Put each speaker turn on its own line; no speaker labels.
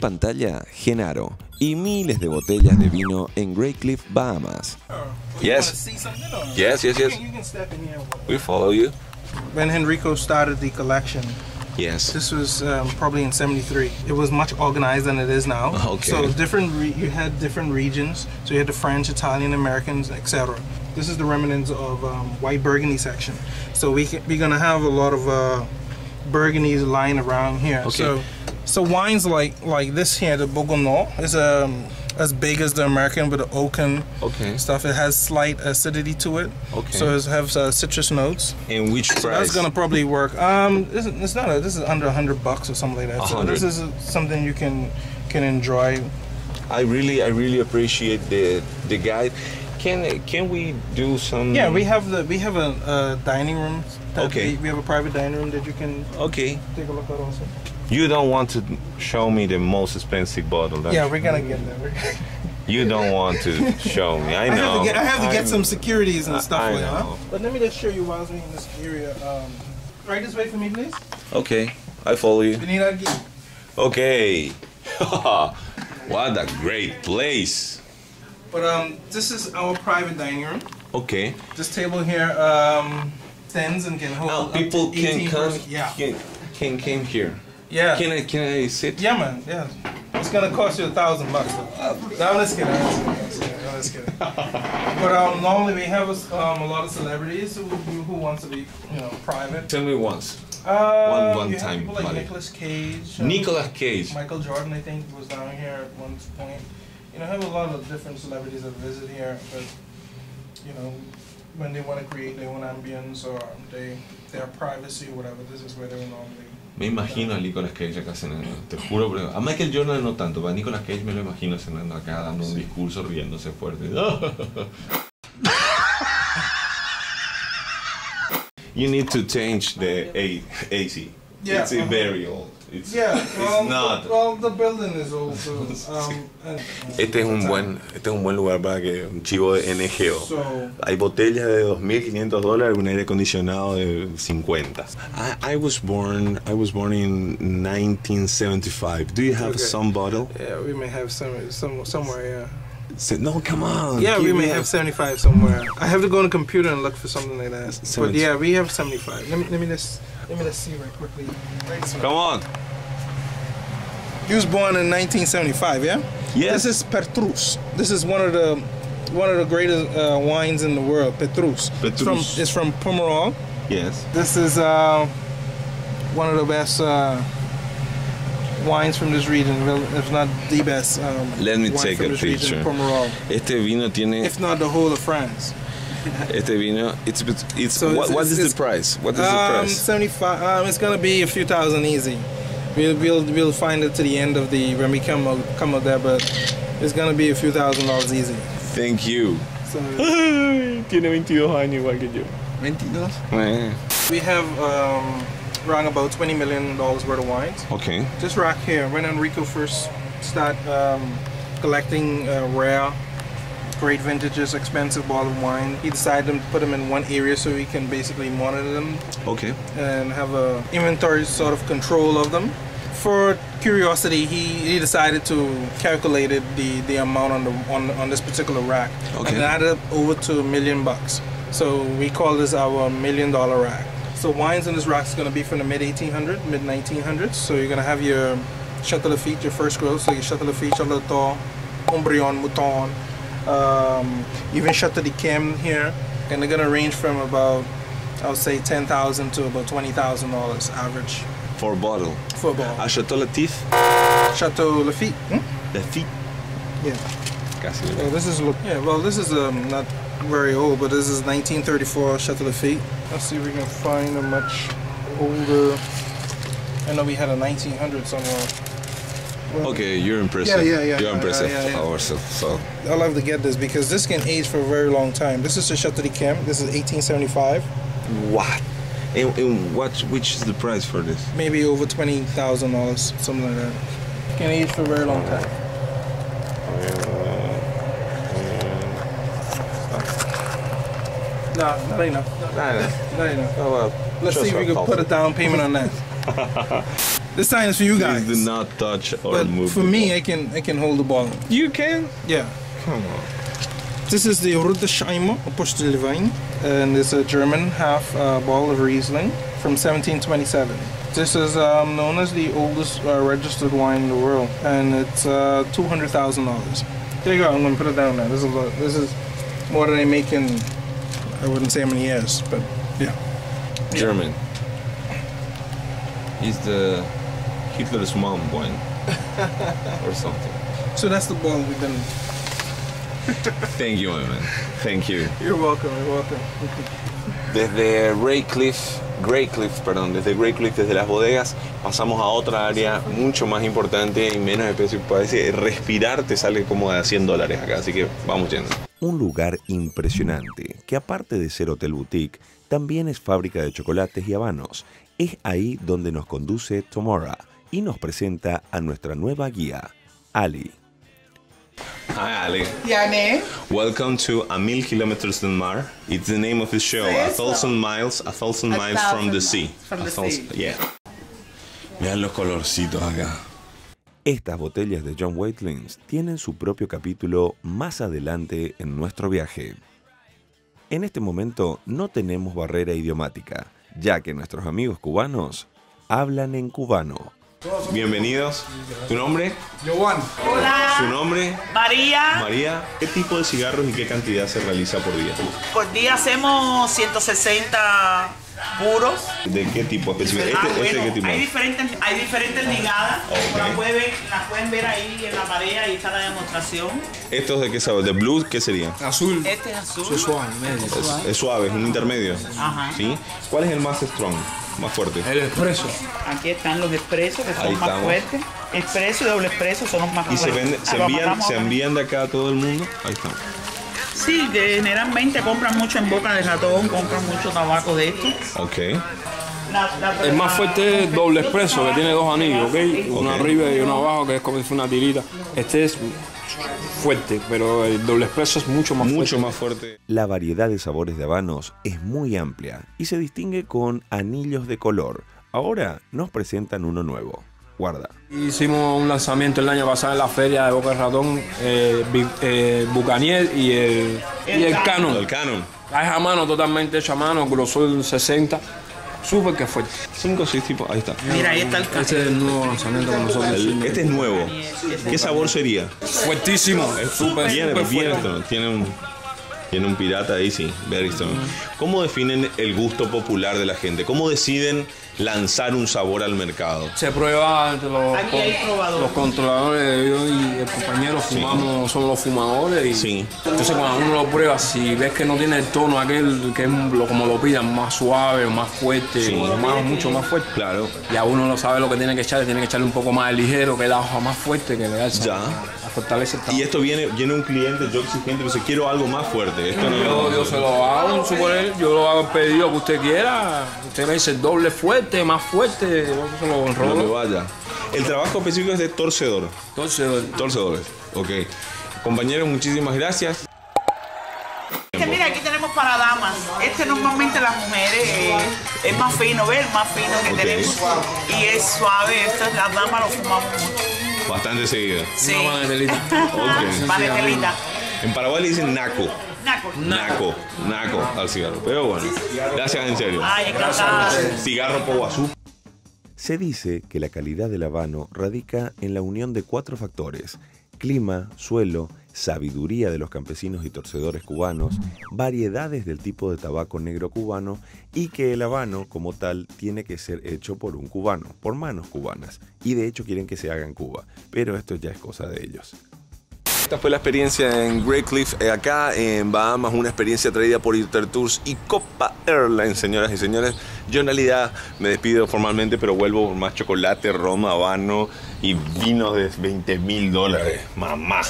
pantalla, Genaro y miles de botellas de vino en Graycliff, Bahamas.
Yes.
You wanna see something, or-
Yes, yes, yes.
can, you can step in here.
We follow you.
When Enrico started the collection,
Yes.
this was um, probably in '73. It was much organized than it is now.
Okay.
So different, re- you had different regions. So you had the French, Italian, Americans, etc. This is the remnants of um, white Burgundy section. So we can, we're gonna have a lot of uh, Burgundies lying around here.
Okay.
So, so wines like like this here, the Bourgogne, is um, as big as the American with the oaken
Okay.
stuff. It has slight acidity to it.
Okay.
So it has uh, citrus notes.
And which
So that's gonna probably work. Um, this it's not. A, this is under a hundred bucks or something like that. So
100.
this is something you can can enjoy.
I really, I really appreciate the the guide. Can can we do some?
Yeah, we have the we have a, a dining room. that
Okay.
We, we have a private dining room that you can
Okay.
take a look at also.
You don't want to show me the most expensive bottle. don't
Yeah, we're gonna get there.
You don't want to show me. I
I have
know.
to get I have to get some securities and stuff
I
like that.
know.
But let me just show you while we're in this area. Um, right this way for me, please.
Okay, I follow you.
You need that key.
Okay. what a great place.
But um, this is our private dining room.
Okay.
This table here um, stands and can hold.
Now
up to
people can
18
come.
person- Yeah.
Can, can came here.
Yeah.
Can I can I sit?
Yeah, man. Yeah. It's gonna cost you a thousand bucks. No, I'm just kidding. I'm just kidding. I'm just kidding. but um, normally we have um, a lot of celebrities who, who wants to be, you know, private.
Tell me once.
Uh,
one
you
time,
people like. Nicolas Cage. um,
Nicolas Cage.
Michael Jordan, I think, was down here at one point. You know, I have a lot of different celebrities that visit here, but you know, when they want to create their own ambience or they their privacy or whatever, this is where they would normally.
Me imagino a Nicolas Cage acá cenando, te juro. pero A Michael Jordan no tanto, pero a Nicolas Cage me lo imagino cenando acá, dando un discurso, riéndose fuerte. you need to change the AC.
Yeah,
it's very old. It's,
Yeah, well,
it's not.
well, the building is also. too. Um, and,
Este es un buen, este es un buen lugar para que un chivo de NGO.
So,
Hay botellas de 2.500 dólares, un aire acondicionado de 50. I, I was born, I was born in 1975. Do you have
Okay.
some bottle?
yeah, we may have some, some somewhere.
Say, no, come on.
Yeah, yeah, we may have seventy-five somewhere. I have to go on the computer and look for something like that. But yeah, we have seventy-five. Let me let me just let me just see right quickly. Right.
Come on.
He was born in 1975. Yeah.
Yes.
This is Petrus. This is one of the one of the greatest uh, wines in the world. Petrus. It's from
Petrus.
it's from Pomerol.
Yes.
This is uh, one of the best uh, wines from this region, if not the best. Um,
Let me
wine
take
from
a
this region,
picture.
Pomerol,
Este vino tiene,
if not the whole of France.
este vino, it's, it's,
So
what,
it's-
what
it's-
is the price? What is the price?
Um, 75. Um, it's gonna be a few thousand easy. We'll we'll we'll find it to the end of the when we come out, come out there, but it's gonna be a few thousand dollars easy.
Thank you.
So
tiene 22 años igual que yo. 22. Eh,
we have um, around about 20 million dollars worth of wines.
okay.
This rack here, when Enrico first started um, collecting uh, rare, great vintages, expensive bottled wine, he decided to put them in one area so he can basically monitor them
Okay.
and have a inventory sort of control of them. For curiosity, he, he decided to calculate it, the, the amount on the on, on this particular rack
Okay.
and added over to a million bucks. So we call this our million dollar rack. So wines in this rack is going to be from the mid 1800s, mid 1900s. So you're going to have your Chateau Lafite, your first growth. So your Chateau Lafite, Chateau Latour, Haut-Brion, Mouton, um, even Chateau d'Yquem here, and they're going to range from about I would say ten thousand to about twenty thousand dollars average
For a bottle.
for a bottle.
A Chateau Latif?
Chateau Lafite. Hmm?
Lafite.
Yeah.
Casi.
Well, this is. Yeah. Well, this is um not very old, but this is 1934 Chateau Lafite. Let's see if we can find a much older. I know we had a 1900 somewhere. Well,
Okay, you're impressive.
Yeah, yeah, yeah.
You're impressive
yeah, yeah.
ourselves. So
I'll have to get this because this can age for a very long time. This is a Chateau d'Yquem. This is 1875.
what? And, and what? Which is the price for this?
Maybe over twenty thousand dollars, something like that. Can age for a very long time. No, not enough. Not enough.
Oh well.
Let's
Just
see if we can put a down payment on that. This sign is for you guys.
Please do not touch or
but
move.
for me,
ball.
I can I can hold the ball.
you can.
Yeah.
Come on.
This is the Rudesheimer Apostelwein, and it's a German half uh, ball of Riesling from 1727. This is um, known as the oldest uh, registered wine in the world, and it's uh, two hundred thousand dollars. There you go. I'm gonna put it down now. This is a- this is more than I make in I wouldn't say how many years, but yeah.
German. He's the Hitler's mom wine or something.
So that's the ball we've been.
Thank you, my man. Thank you.
You're welcome. You're welcome.
Desde Greycliff, Greycliff, perdón, desde Greycliff, desde las bodegas, pasamos a otra área mucho más importante y menos de precio. Parece respirar te sale como de 100 dólares acá, así que vamos yendo. Un lugar impresionante, que aparte de ser hotel boutique, también es fábrica de chocolates y habanos. Es ahí donde nos conduce Tomorrow y nos presenta a nuestra nueva guía, Ali.
Hi, Ali.
Yani,
Welcome to A Mil Kilometers del Mar. It's the name of the show.
Sí,
A thousand miles, a thousand
A
miles from the sea.
from
A
the
thousand-
sea.
Yeah. Vean los colorcitos acá.
Estas botellas de John Waitlings tienen su propio capítulo más adelante en nuestro viaje. En este momento no tenemos barrera idiomática, ya que nuestros amigos cubanos hablan en cubano.
Bienvenidos. ¿Tu nombre?
Joan.
¿Su
hola,
nombre?
María.
María. ¿Qué tipo de cigarros y qué cantidad se realiza por día?
Por día hacemos 160 puros.
¿De qué tipo específico?
Ah,
Este, este
bueno,
qué tipo?
hay diferentes, hay diferentes ligadas.
Ok.
Las, pueden, ver ahí en la pared, ahí está la demostración.
¿Estos de qué sabor? ¿De blue qué sería?
Azul.
Este es azul.
Es suave, medio.
Es, es suave, es un intermedio.
Ajá.
¿Sí? ¿Cuál es el más strong? Más fuerte.
El expreso.
Aquí están los expresos que son
Ahí
más
estamos.
fuertes. Expreso y doble expreso son los más
¿Y se,
fuertes.
vende, se,
Ah,
envían, se envían de acá a todo el mundo? Ahí está.
Sí, que generalmente compran mucho en boca de ratón, compran mucho tabaco de esto.
Ok.
El más fuerte es doble expreso, que tiene dos anillos, ¿ok? Uno arriba y uno abajo, que es como si fuera una tirita. Este es fuerte, pero el doble expreso es mucho más
Mucho
fuerte.
más fuerte.
La variedad de sabores de habanos es muy amplia y se distingue con anillos de color. Ahora nos presentan uno nuevo. Guarda.
Hicimos un lanzamiento el año pasado en la feria de Boca del Ratón, eh, eh, Bucanier y el, y el Canon.
El Canon.
Es a mano, totalmente hecho a mano, grosor 60. Súper que fuerte.
Cinco o seis tipos. Ahí está.
Mira, ahí está el café.
Este es el nuevo lanzamiento que nosotros
El-
hicimos.
este es nuevo. ¿Qué sabor sería?
Fuertísimo, es súper,
Bien,
súper
bien, tiene un, tiene un pirata ahí, sí, Bergstone. ¿Cómo definen el gusto popular de la gente? ¿Cómo deciden lanzar un sabor al mercado?
Se prueba entre los,
probadores.
los controladores, yo y el compañero fumamos, somos los fumadores y
Sí.
entonces cuando uno lo prueba, si ves que no tiene el tono aquel que es lo- como lo pidan, más suave o más fuerte,
Sí.
o más, mucho más fuerte,
Claro.
ya uno lo sabe lo que tiene que echarle, tiene que echarle un poco más de ligero que la hoja más fuerte que le da el
Ya.
sabor, la fortaleza está.
Y esto viene, viene un cliente, yo exigente, dice, quiero algo más fuerte. Esto no
Yo, yo se lo hago, suponer, yo lo hago el pedido que usted quiera. Usted me dice doble fuerte, más fuerte, yo se lo
no
enrolo.
vaya. El trabajo específico es de torcedor.
Entonces,
Torcedores. Ok. Compañeros, muchísimas gracias.
Este, mira, aquí tenemos para damas. Este normalmente las mujeres eh, es más fino, ¿ves? El más fino que tenemos. Y es suave. Esto es las damas lo fumamos mucho.
Bastante seguido.
Sí.
una mantelita.
Ok.
Panetelita.
En Paraguay le dicen naco.
Naco.
Naco. Naco al cigarro. Pero bueno. Gracias en serio.
Ay, encantada.
Cigarro Poguazú.
Se dice que la calidad del habano radica en la unión de cuatro factores, clima, suelo, sabiduría de los campesinos y torcedores cubanos, variedades del tipo de tabaco negro cubano y que el habano como tal tiene que ser hecho por un cubano, por manos cubanas. Y de hecho quieren que se haga en Cuba, pero esto ya es cosa de ellos. Esta fue la experiencia en Great Cliff, eh, acá en Bahamas, una experiencia traída por Intertours y Copa Airlines, señoras y señores. Yo en realidad me despido formalmente, pero vuelvo por más chocolate, ron, habano y vinos de 20 mil dólares. Mamá.